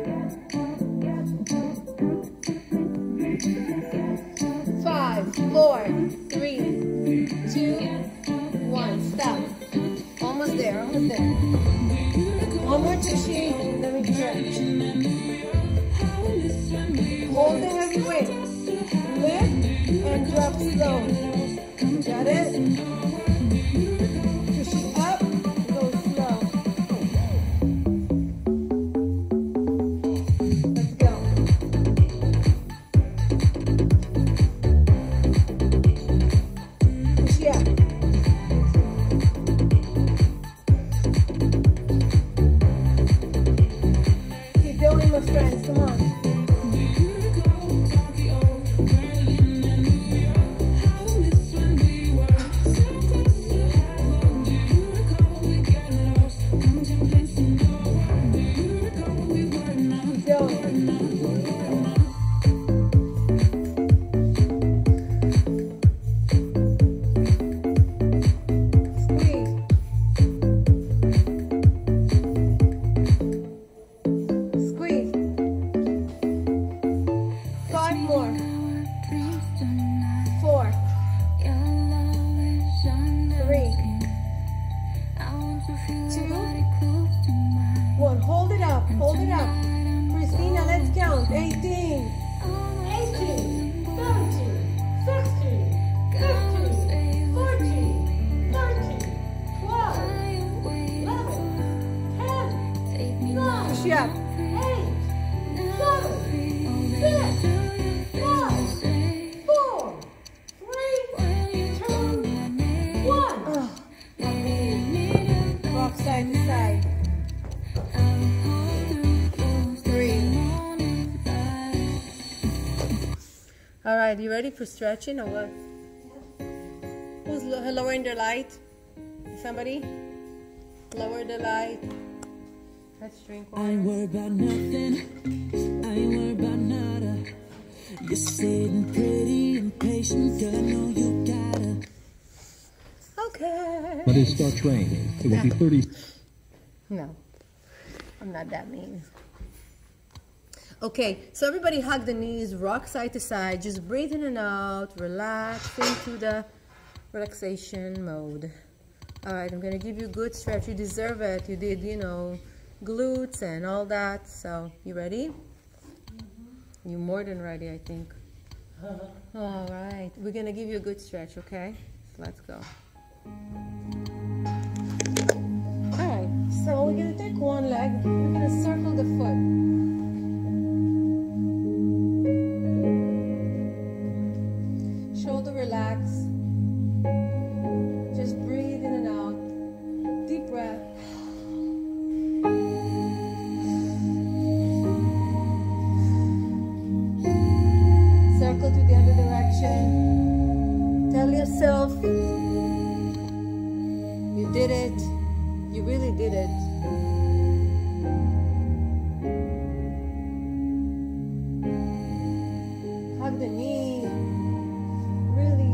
again. Come on. Đúng. Right, you ready for stretching or what? Who's lowering the light? Somebody? Lower the light. Let's drink water. I ain't worried about nothing. I ain't worried about nada. You're sitting pretty impatient, girl. I know you gotta. Okay. But it starts raining. It will no. be 30. No, I'm not that mean. Okay, so everybody hug the knees, rock side to side, just breathe in and out, relax into the relaxation mode. All right, I'm gonna give you a good stretch. You deserve it. You did, you know, glutes and all that. So, you ready? Mm -hmm. You're more than ready, I think. all right, we're gonna give you a good stretch, okay? So let's go. All right, so we're gonna take one leg. You did it. You really did it. Hug the knee. Really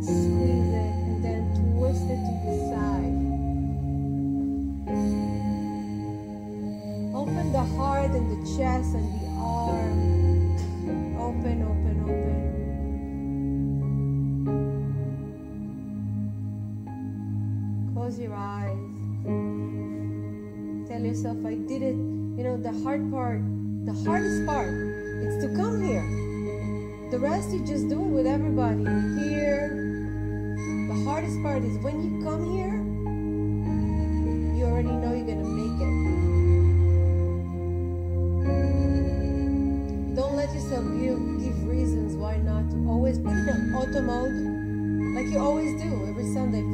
squeeze it and then twist it to the side. Open the heart and the chest and Tell yourself, I did it. You know, the hard part, the hardest part, it's to come here. The rest you just do it with everybody. Here. The hardest part is when you come here, you already know you're gonna make it. Don't let yourself give give reasons why not. Always put it in auto mode, like you always do every Sunday.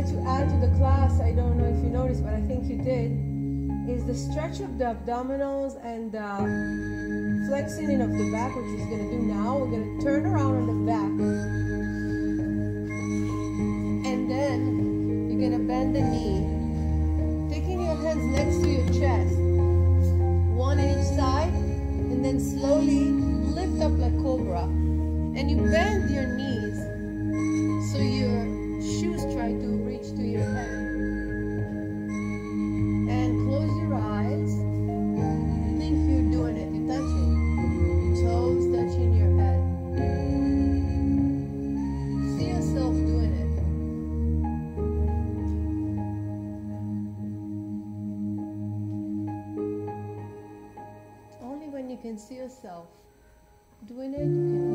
started to add to the class, I don't know if you noticed, but I think you did, is the stretch of the abdominals and the flexing of the back, which is going to do now. We're going to turn around on the back. And then you're going to bend the knee, taking your hands next to your chest, one on each side, and then slowly lift up like cobra. And you bend your knees so your shoes try to yourself doing it.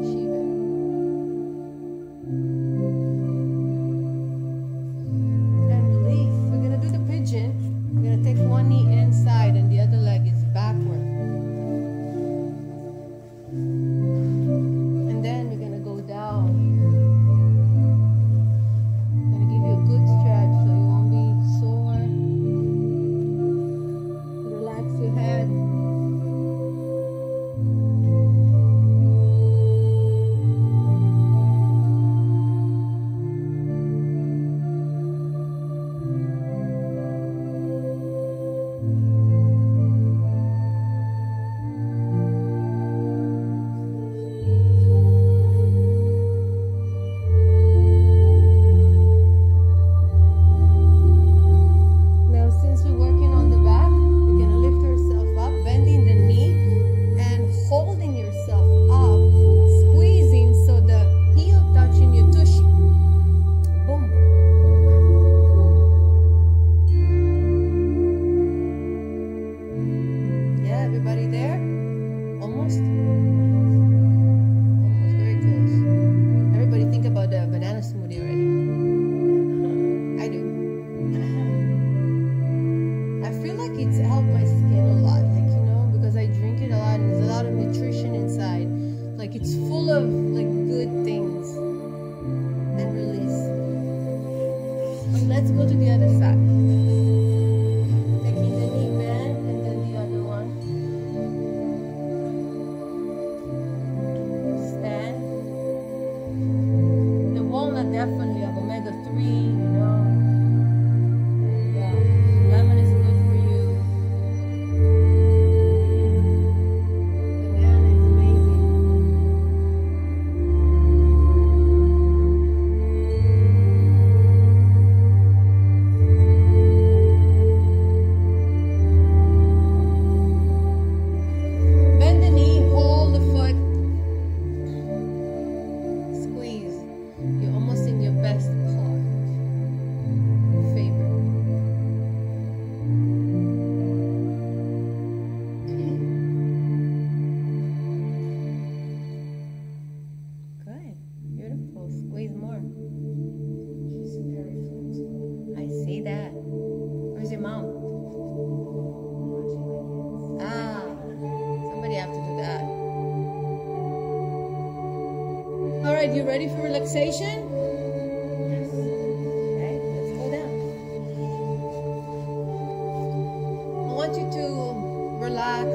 Let's go to the other side. Right, you ready for relaxation? Okay, let's go down. I want you to relax.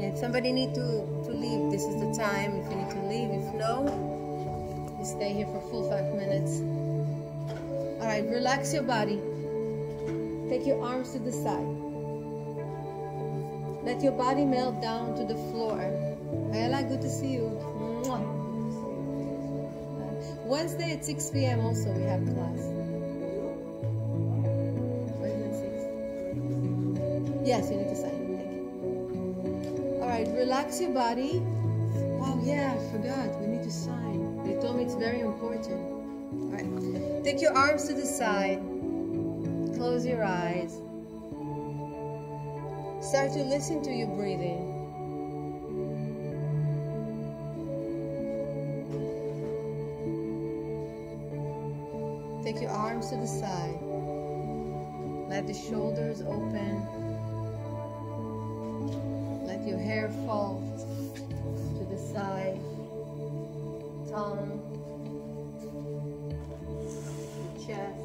If somebody need to, to leave, this is the time. If you need to leave, if no, you stay here for full five minutes. All right, relax your body. Take your arms to the side. Let your body melt down to the floor. Ayala, good to see you. Wednesday at 6 p.m. also we have class. Wednesday 6. Yes, you need to sign. Thank you. All right, relax your body. Oh yeah, I forgot. We need to sign. They told me it's very important. All right, take your arms to the side. Close your eyes. Start to listen to your breathing. Take your arms to the side. Let the shoulders open. Let your hair fall to the side. Tongue. Your chest.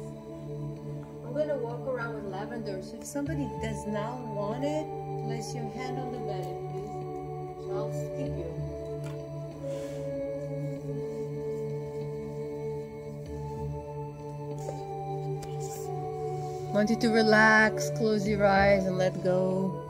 I'm going to walk around with lavender. So if somebody does not want it, place your hand on the bed, please. I'll skip you. want you to relax, close your eyes and let go.